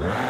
Yeah.